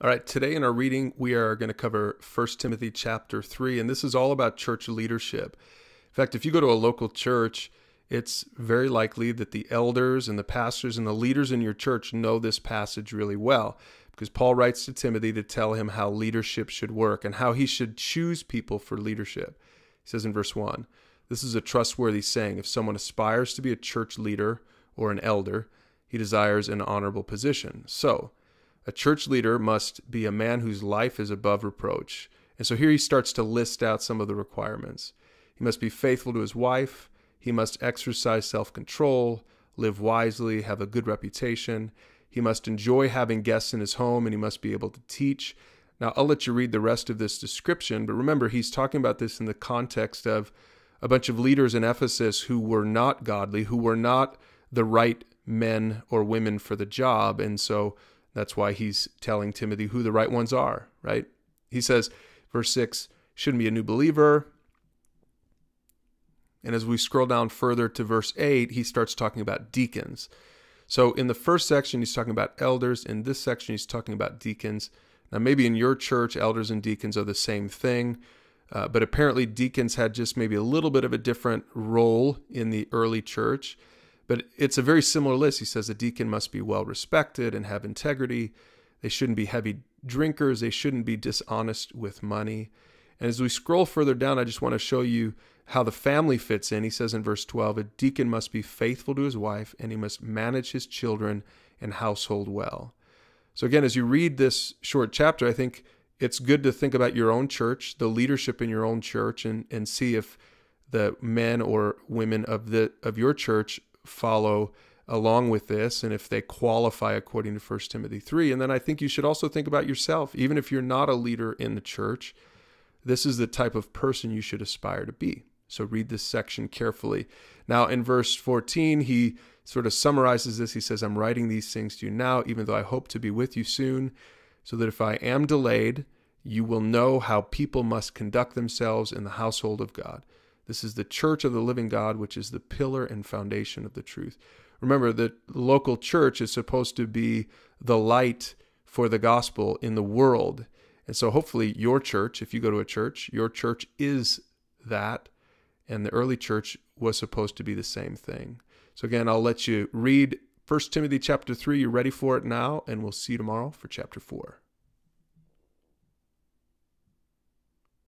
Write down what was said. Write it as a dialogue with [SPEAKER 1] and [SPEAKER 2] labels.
[SPEAKER 1] All right, today in our reading, we are going to cover 1 Timothy chapter 3, and this is all about church leadership. In fact, if you go to a local church, it's very likely that the elders and the pastors and the leaders in your church know this passage really well because Paul writes to Timothy to tell him how leadership should work and how he should choose people for leadership. He says in verse 1 This is a trustworthy saying. If someone aspires to be a church leader or an elder, he desires an honorable position. So, a church leader must be a man whose life is above reproach. And so here he starts to list out some of the requirements. He must be faithful to his wife. He must exercise self control, live wisely, have a good reputation. He must enjoy having guests in his home, and he must be able to teach. Now, I'll let you read the rest of this description, but remember, he's talking about this in the context of a bunch of leaders in Ephesus who were not godly, who were not the right men or women for the job. And so that's why he's telling Timothy who the right ones are, right? He says, verse 6, shouldn't be a new believer. And as we scroll down further to verse 8, he starts talking about deacons. So in the first section, he's talking about elders. In this section, he's talking about deacons. Now, maybe in your church, elders and deacons are the same thing, uh, but apparently, deacons had just maybe a little bit of a different role in the early church. But it's a very similar list. He says a deacon must be well respected and have integrity. They shouldn't be heavy drinkers. They shouldn't be dishonest with money. And as we scroll further down, I just want to show you how the family fits in. He says in verse 12 a deacon must be faithful to his wife and he must manage his children and household well. So, again, as you read this short chapter, I think it's good to think about your own church, the leadership in your own church, and, and see if the men or women of the of your church follow along with this and if they qualify according to 1 Timothy 3. And then I think you should also think about yourself. Even if you're not a leader in the church, this is the type of person you should aspire to be. So read this section carefully. Now, in verse 14, he sort of summarizes this. He says, I'm writing these things to you now, even though I hope to be with you soon, so that if I am delayed, you will know how people must conduct themselves in the household of God this is the church of the living God, which is the pillar and foundation of the truth. Remember, the local church is supposed to be the light for the gospel in the world. And so, hopefully, your church, if you go to a church, your church is that. And the early church was supposed to be the same thing. So, again, I'll let you read 1 Timothy chapter 3. You're ready for it now, and we'll see you tomorrow for chapter 4.